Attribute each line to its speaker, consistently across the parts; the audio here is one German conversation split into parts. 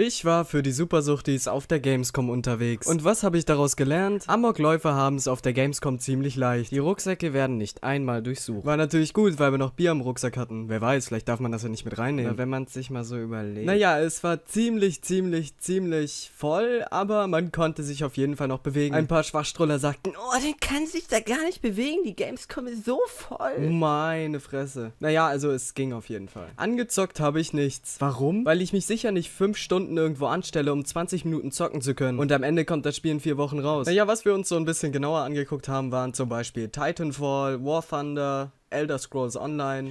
Speaker 1: Ich war für die Supersuchtis auf der Gamescom unterwegs. Und was habe ich daraus gelernt? Amokläufer haben es auf der Gamescom ziemlich leicht. Die Rucksäcke werden nicht einmal durchsucht. War natürlich gut, weil wir noch Bier im Rucksack hatten. Wer weiß, vielleicht darf man das ja nicht mit reinnehmen.
Speaker 2: Na, wenn man es sich mal so überlegt.
Speaker 1: Naja, es war ziemlich, ziemlich, ziemlich voll, aber man konnte sich auf jeden Fall noch bewegen. Ein paar Schwachstroller sagten,
Speaker 2: oh, den kann sich da gar nicht bewegen. Die Gamescom ist so voll.
Speaker 1: Meine Fresse. Naja, also es ging auf jeden Fall. Angezockt habe ich nichts. Warum? Weil ich mich sicher nicht fünf Stunden Stunden irgendwo anstelle, um 20 Minuten zocken zu können. Und am Ende kommt das Spiel in vier Wochen raus. Naja, was wir uns so ein bisschen genauer angeguckt haben, waren zum Beispiel Titanfall, War Thunder, Elder Scrolls Online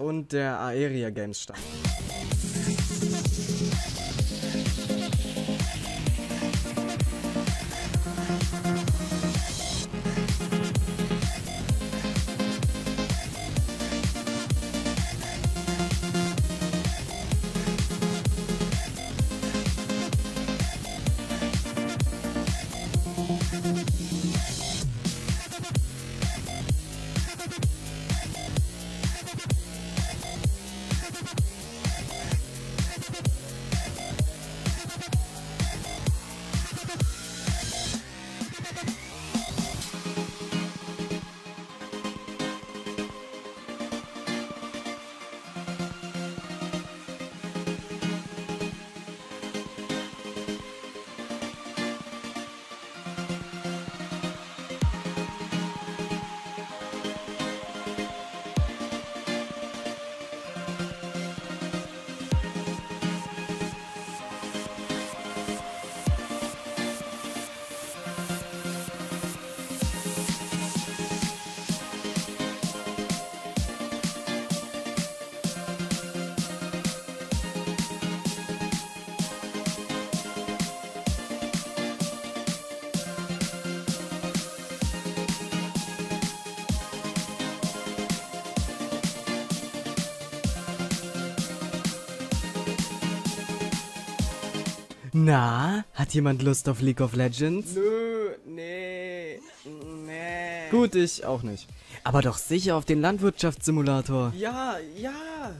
Speaker 1: und der Aeria Games Stand. Na, hat jemand Lust auf League of Legends?
Speaker 2: Nö, nee, nee.
Speaker 1: Gut, ich auch nicht. Aber doch sicher auf den Landwirtschaftssimulator.
Speaker 2: Ja, ja.